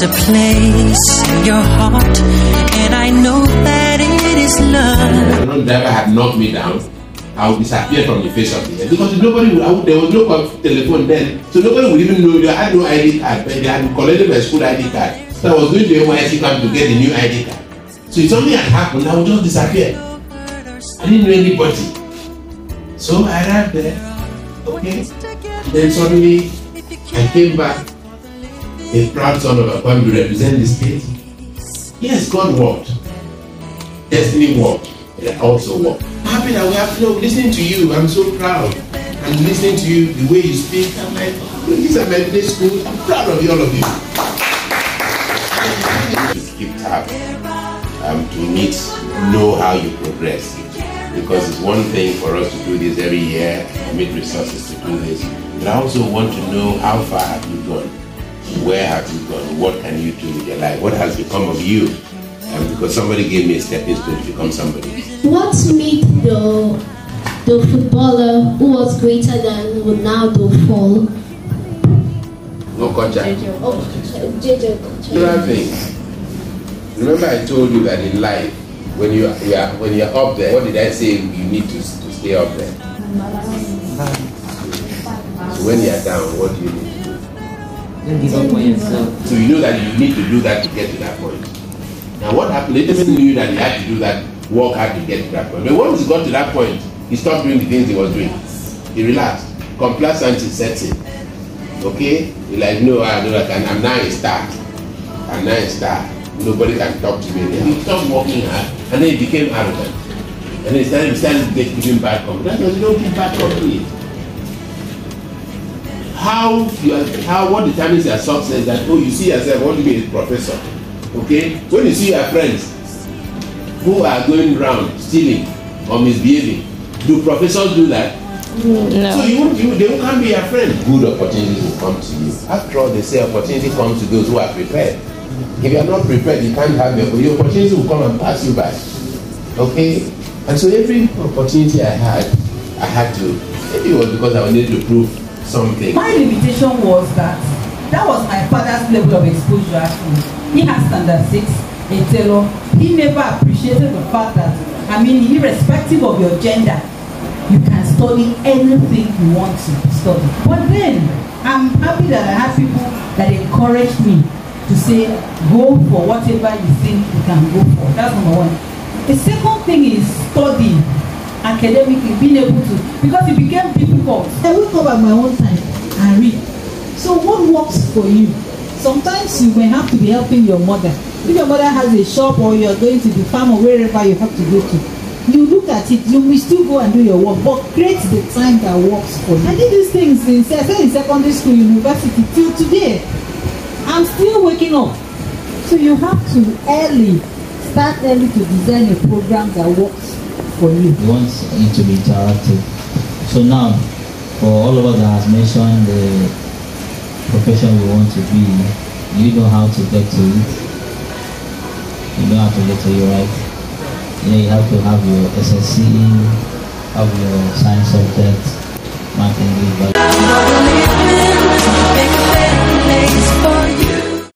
A place in your heart, and I know that it is love. If the driver had knocked me down, I would disappear from the face of the earth because nobody would, would, there was no telephone then, so nobody would even know. I had no ID card, but they had collected my school ID card. So I was going to NYSC camp to get the new ID card. So if something had happened, I would just disappear. I didn't know anybody. So I arrived there. Okay. Then suddenly I came back, a proud son of a family to represent the state. Yes, God worked. Destiny worked. It also worked. Happy that we have no listening to you. I'm so proud. And listening to you, the way you speak, I'm like, oh, this is my day school. I'm proud of you, all of you. To keep tab, um, to meet, know how you progress. Because it's one thing for us to do this every year, commit resources to do this. But I also want to know how far have you gone? Where have you gone? What can you do with your life? What has become of you? Um, because somebody gave me a stepping stone to become somebody. What made the the footballer who was greater than Ronaldo fall? No contract. Oh, JJ Several things. Remember, I told you that in life, when you, you are when you are up there, what did I say? You need to, to stay up there. So when you are down, what do you need do? Give up on yourself. So you know that you need to do that to get to that point. Now what happened? He even knew that he had to do that, work hard to get to that point. But once he got to that point, he stopped doing the things he was doing. He relaxed. Complacency sets in. Okay? He like, no, I know I can. I'm now a star. I'm now a star. Nobody can talk to me. He stopped working hard, and then he became arrogant. And then he started, he started giving bad company. That's why you don't give bad company. How you are, how what determines your success that oh you see yourself want to be a professor okay? When you see your friends who are going round stealing or misbehaving do professors do that? Mm, no. so you won't you they won't come be your friend. Good opportunities will come to you. After all they say opportunity comes to those who are prepared. If you are not prepared you can't have your the opportunity will come and pass you by okay? And so every opportunity i had i had to maybe it was because i wanted to prove something My limitation was that that was my father's level of exposure home. He has standard six, a tailor. He never appreciated the fact that, I mean, irrespective of your gender, you can study anything you want to study. But then, I'm happy that I have people that encourage me to say, go for whatever you think you can go for. That's number one. The second thing is study academically, being able to, because it became difficult. I wake up at my own time and read. So what works for you? Sometimes you may have to be helping your mother. If your mother has a shop or you're going to the farm or wherever you have to go to, you look at it, you will still go and do your work, but create the time that works for you. I did these things in, in secondary school, university, till today. I'm still waking up. So you have to early, start early to design a program that works for you. We want it to be interactive. So now, for all of us that has mentioned the profession we want to be, you know how to get to it. You know how to get to it, right? You know, you have to have your SSC, have your science subject,